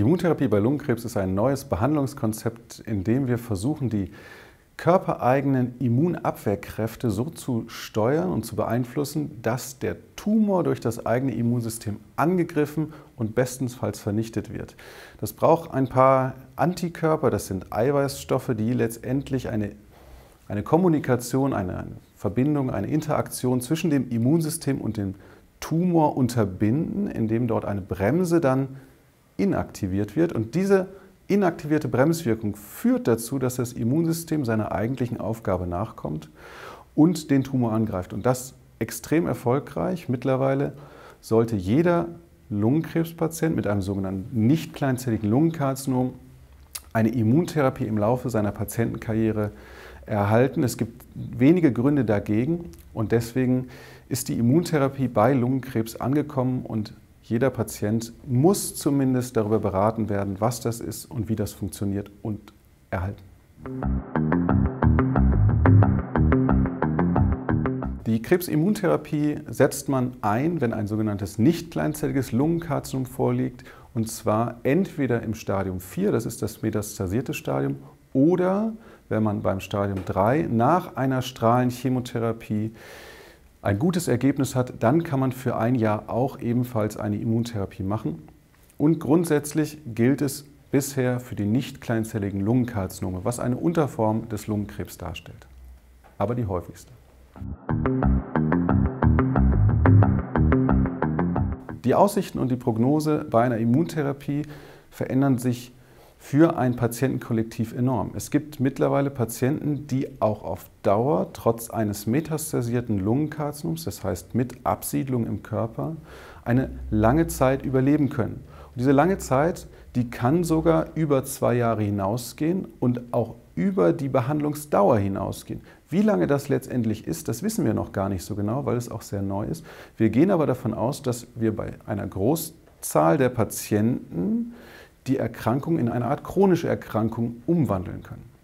Immuntherapie bei Lungenkrebs ist ein neues Behandlungskonzept, in dem wir versuchen, die körpereigenen Immunabwehrkräfte so zu steuern und zu beeinflussen, dass der Tumor durch das eigene Immunsystem angegriffen und bestensfalls vernichtet wird. Das braucht ein paar Antikörper, das sind Eiweißstoffe, die letztendlich eine, eine Kommunikation, eine Verbindung, eine Interaktion zwischen dem Immunsystem und dem Tumor unterbinden, indem dort eine Bremse dann inaktiviert wird. Und diese inaktivierte Bremswirkung führt dazu, dass das Immunsystem seiner eigentlichen Aufgabe nachkommt und den Tumor angreift. Und das extrem erfolgreich. Mittlerweile sollte jeder Lungenkrebspatient mit einem sogenannten nicht kleinzelligen Lungenkarzinom eine Immuntherapie im Laufe seiner Patientenkarriere erhalten. Es gibt wenige Gründe dagegen und deswegen ist die Immuntherapie bei Lungenkrebs angekommen und jeder Patient muss zumindest darüber beraten werden, was das ist und wie das funktioniert und erhalten. Die Krebsimmuntherapie setzt man ein, wenn ein sogenanntes nicht kleinzelliges Lungenkarzinom vorliegt, und zwar entweder im Stadium 4, das ist das metastasierte Stadium, oder wenn man beim Stadium 3 nach einer Strahlenchemotherapie ein gutes Ergebnis hat, dann kann man für ein Jahr auch ebenfalls eine Immuntherapie machen. Und grundsätzlich gilt es bisher für die nicht kleinzelligen Lungenkarzinome, was eine Unterform des Lungenkrebs darstellt, aber die häufigste. Die Aussichten und die Prognose bei einer Immuntherapie verändern sich für ein Patientenkollektiv enorm. Es gibt mittlerweile Patienten, die auch auf Dauer trotz eines metastasierten Lungenkarzinoms, das heißt mit Absiedlung im Körper, eine lange Zeit überleben können. Und diese lange Zeit, die kann sogar über zwei Jahre hinausgehen und auch über die Behandlungsdauer hinausgehen. Wie lange das letztendlich ist, das wissen wir noch gar nicht so genau, weil es auch sehr neu ist. Wir gehen aber davon aus, dass wir bei einer Großzahl der Patienten die Erkrankung in eine Art chronische Erkrankung umwandeln können.